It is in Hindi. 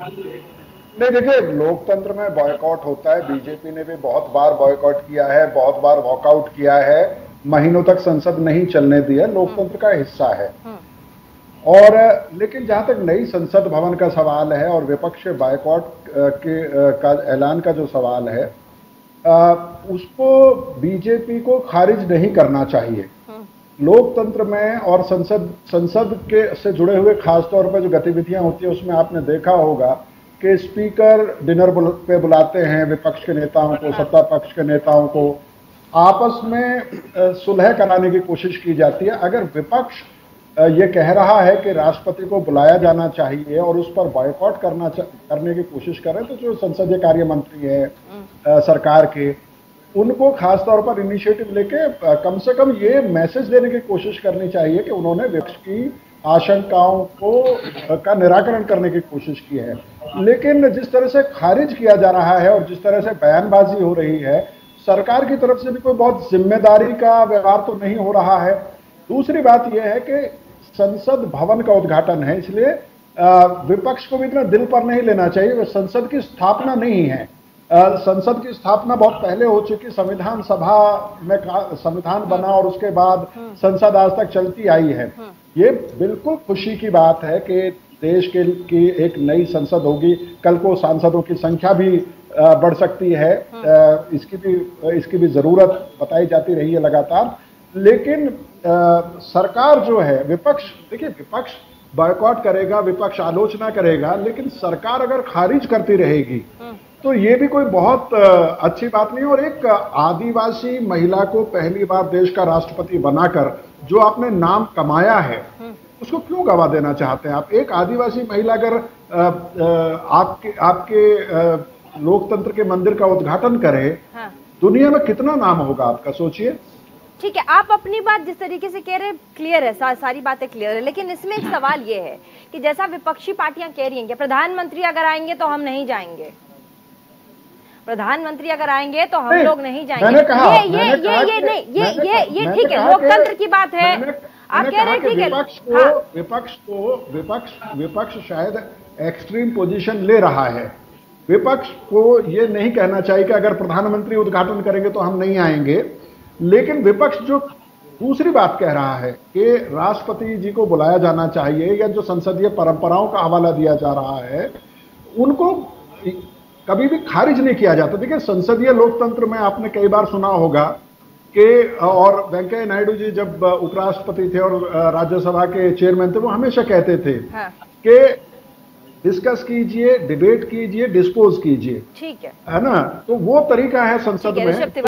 नहीं, देखिए, लोकतंत्र में बॉयकॉट होता है। बीजेपी ने भी बहुत बार बॉयकॉट किया है, बहुत बार वॉकआउट किया है। महीनों तक संसद नहीं चलने दिया लोकतंत्र का हिस्सा है। और, लेकिन जहाँ तक नई संसद भवन का सवाल है और विपक्ष बायकॉट के का ऐलान का जो सवाल है उसको बीजेपी को खारिज नहीं करना चाहिए। लोकतंत्र में और संसद संसद के से जुड़े हुए खासतौर पर जो गतिविधियाँ होती है उसमें आपने देखा होगा कि स्पीकर डिनर पे बुलाते हैं विपक्ष के नेताओं को सत्ता पक्ष के नेताओं को। आपस में सुलह कराने की कोशिश की जाती है। अगर विपक्ष ये कह रहा है कि राष्ट्रपति को बुलाया जाना चाहिए और उस पर बॉयकॉट करना करने की कोशिश करें तो जो संसदीय कार्य मंत्री है सरकार के उनको खास तौर पर इनिशिएटिव लेके कम से कम ये मैसेज देने की कोशिश करनी चाहिए कि उन्होंने विपक्ष की आशंकाओं को का निराकरण करने की कोशिश की है। लेकिन जिस तरह से खारिज किया जा रहा है और जिस तरह से बयानबाजी हो रही है, सरकार की तरफ़ से भी कोई बहुत ज़िम्मेदारी का व्यवहार तो नहीं हो रहा है। दूसरी बात यह है कि संसद भवन का उद्घाटन है, इसलिए विपक्ष को भी इतना दिल पर नहीं लेना चाहिए संसद की स्थापना नहीं है। संसद की स्थापना बहुत पहले हो चुकी संविधान सभा में संविधान बना और उसके बाद हम्म। संसद आज तक चलती आई है हम्म। ये बिल्कुल खुशी की बात है कि देश के की एक नई संसद होगी कल को सांसदों की संख्या भी बढ़ सकती है। इसकी भी इसकी भी ज़रूरत बताई जाती रही है लगातार लेकिन आ, सरकार जो है विपक्ष देखिए विपक्ष बॉयकॉट करेगा विपक्ष आलोचना करेगा लेकिन सरकार अगर खारिज करती रहेगी तो ये भी कोई बहुत अच्छी बात नहीं। और एक आदिवासी महिला को पहली बार देश का राष्ट्रपति बनाकर जो आपने नाम कमाया है उसको क्यों गवा देना चाहते हैं आप? एक आदिवासी महिला अगर आपके आपके लोकतंत्र के मंदिर का उद्घाटन करे हाँ। दुनिया में कितना नाम होगा आपका? सोचिए। ठीक है आप अपनी बात जिस तरीके से कह रहे हैं क्लियर है सा, सारी बातें क्लियर है। लेकिन इसमें एक सवाल ये है कि जैसा विपक्षी पार्टियाँ कह रही हैं कि प्रधानमंत्री अगर आएँगे तो हम नहीं जाएँगे। प्रधानमंत्री अगर आएँगे तो हम लोग नहीं जाएँगे। ये ये ये ये नहीं ये ये ये ठीक है लोकतंत्र की बात है। आप कह रहे हैं ठीक है। विपक्ष को हाँ। विपक्ष को विपक्ष विपक्ष शायद एक्सट्रीम पोजीशन ले रहा है। विपक्ष को ये नहीं कहना चाहिए कि अगर प्रधानमंत्री उद्घाटन करेंगे तो हम नहीं आएँगे। लेकिन विपक्ष जो दूसरी बात कह रहा है कि राष्ट्रपति जी को बुलाया जाना चाहिए या जो संसदीय परंपराओं का हवाला दिया जा रहा है उनको कभी भी खारिज नहीं किया जाता। देखिए संसदीय लोकतंत्र में आपने कई बार सुना होगा कि और वेंकैया नायडू जी जब उपराष्ट्रपति थे और राज्यसभा के चेयरमैन थे वो हमेशा कहते थे हाँ। कि डिस्कस कीजिए डिबेट कीजिए डिस्पोज कीजिए। ठीक है। है ना? तो वो तरीका है संसद में।